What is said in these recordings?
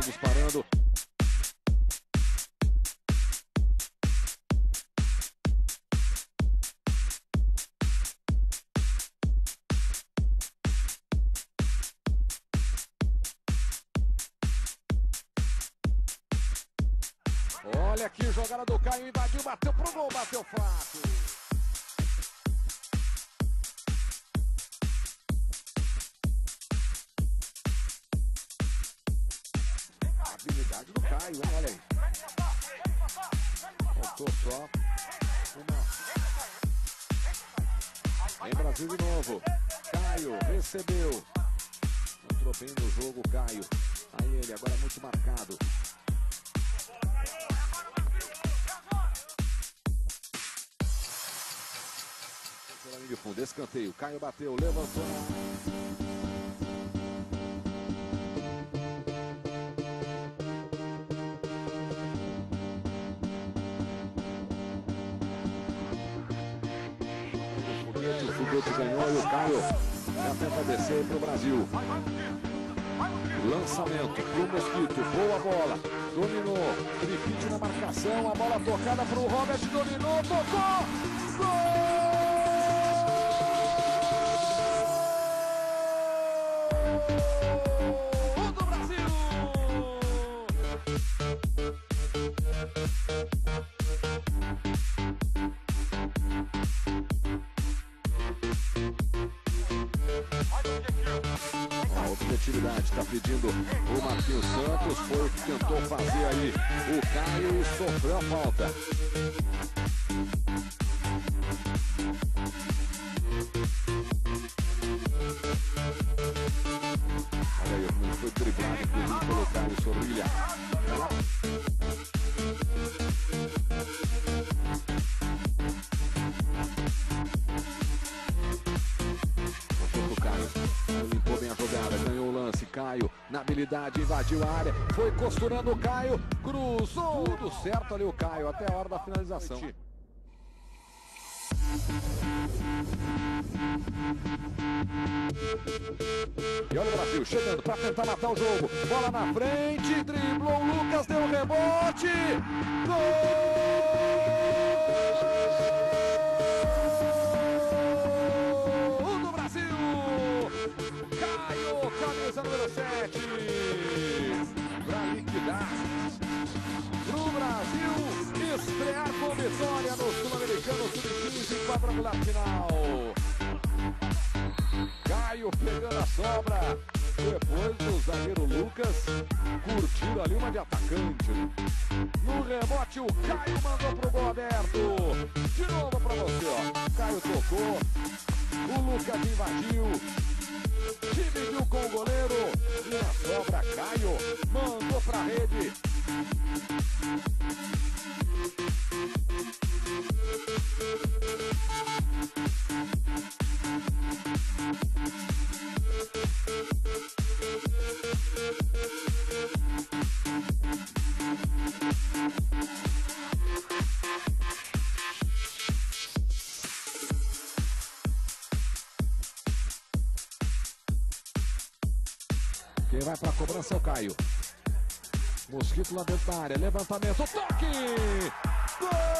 vem disparando. Olha aqui, jogada do Caio, invadiu, bateu pro gol, bateu fácil. Hein? Olha aí. Faltou só uma. Em Brasil de novo. Caio recebeu. Entrou bem no jogo, Caio. Aí ele, agora muito marcado. Pela linha de fundo, escanteio. Caio bateu, levantou. O Foguete ganhou e o Caio já tenta descer para o Brasil. Lançamento pro Mosquito, boa bola. Dominou, tripite na marcação, a bola tocada pro Robert, dominou, tocou. Objetividade está pedindo o Marquinhos Santos, foi o que tentou fazer aí o Caio e sofreu a falta. Olha aí foi driblado, inclusive pelo Caio Sorrilha. Caio, na habilidade, invadiu a área. Foi costurando o Caio. Cruzou. Tudo certo ali o Caio, até a hora da finalização. E olha o Brasil chegando para tentar matar o jogo. Bola na frente, driblou o Lucas, deu um rebote. Gol Sub-15 quadrangular final. Caio pegando a sobra. Depois o zagueiro Lucas curtiu ali uma de atacante. No rebote o Caio mandou pro gol aberto. De novo pra você, ó. Caio tocou. O Lucas invadiu. Dividiu com o goleiro. E a sobra Caio mandou pra rede. Quem vai pra cobrança é o Caio. Mosquito lá dentro da área. Levantamento, toque! Gol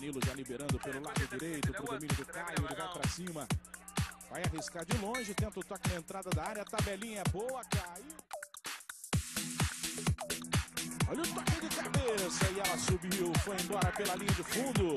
Danilo já liberando pelo lado direito pro domínio do Caio, ele vai pra cima. Vai arriscar de longe, tenta o toque na entrada da área, a tabelinha é boa, Caio. Olha o toque de cabeça e ela subiu, foi embora pela linha de fundo.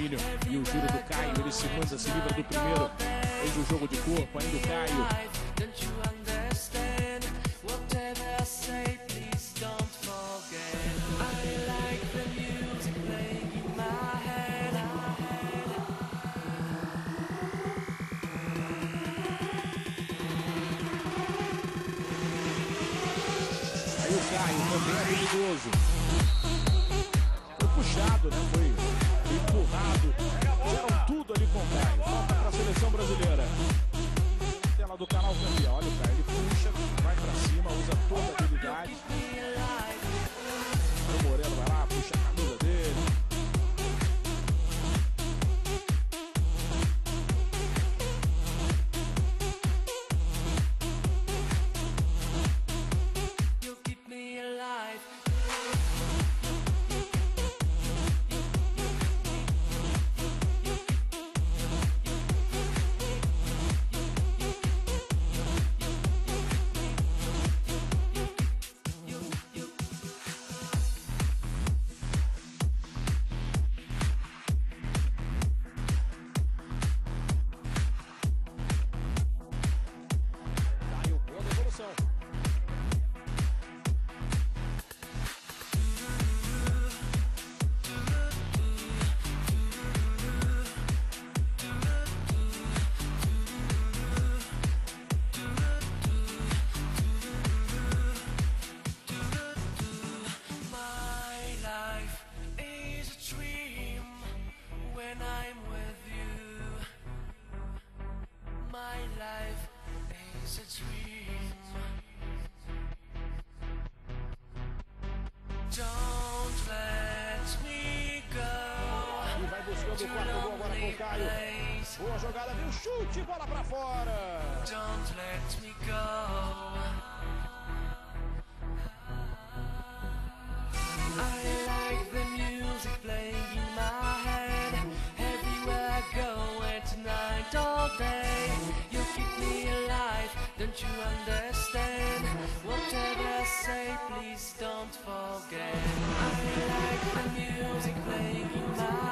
domínio e o giro do Caio, ele se manda, se livra do primeiro. Fez o jogo de corpo, ainda o Caio. Aí o Caio também é habilidoso. Foi puxado, né? Foi empurrado. Fizeram tudo ali com o Caio. Falta para a seleção brasileira. Tela do canal campeão. Olha o Caio, ele puxa, vai para cima, usa toda a Chute, bola pra fora. Don't let me go. I like the music playing in my head. Everywhere I go at night, all day. You keep me alive, don't you understand? Whatever I say, please don't forget. I like the music playing in my head.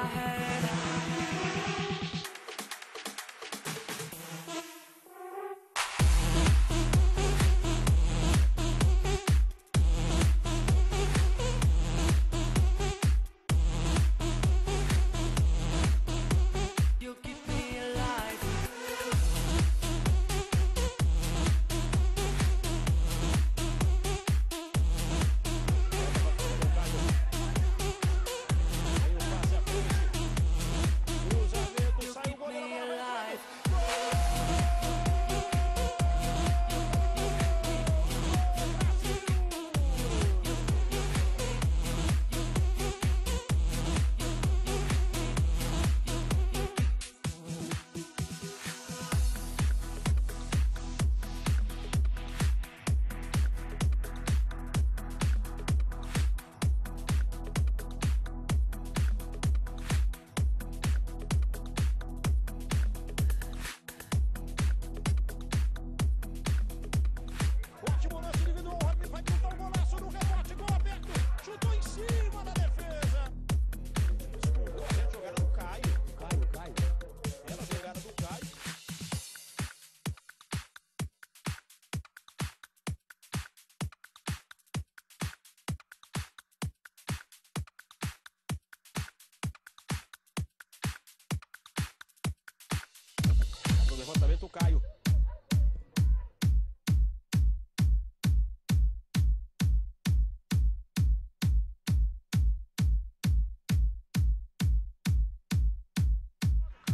O Caio.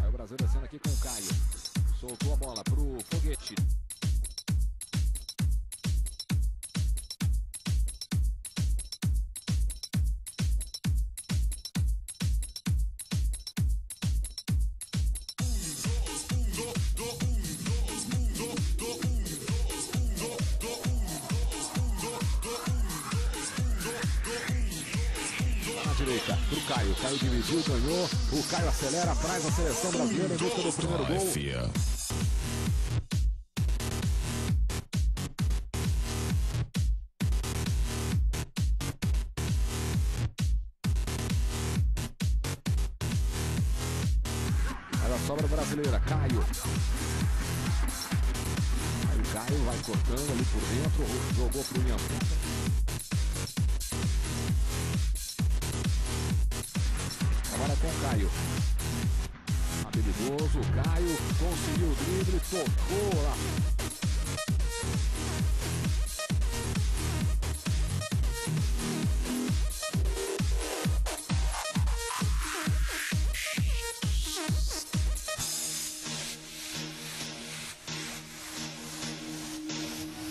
Aí o Brasil descendo aqui com o Caio. Soltou a bola pro Foguete. Direita pro Caio. Caio dividiu, ganhou. O Caio acelera, traz a seleção brasileira em busca do primeiro gol. Olha a sobra brasileira, Caio. Aí o Caio vai cortando ali por dentro, jogou pro Ian. Com Caio. Habilidoso, Caio conseguiu o drible, tocou lá.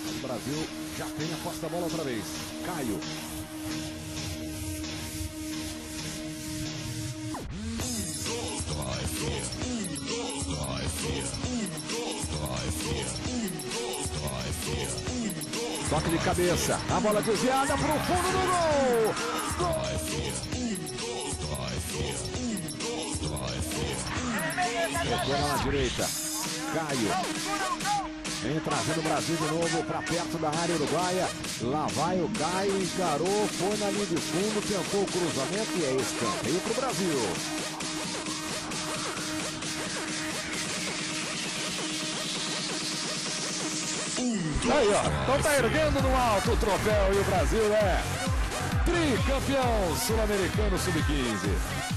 O Brasil já tem a posse da bola outra vez. Caio. Toque de cabeça. A bola desviada para o fundo do gol. Tocou na direita. Caio. Vem trazendo o Brasil de novo para perto da área uruguaia. Lá vai o Caio, encarou, foi na linha de fundo, tentou o cruzamento e é escanteio para o Brasil. Aí, ó. Então tá erguendo no alto o troféu e o Brasil é tricampeão sul-americano sub-15.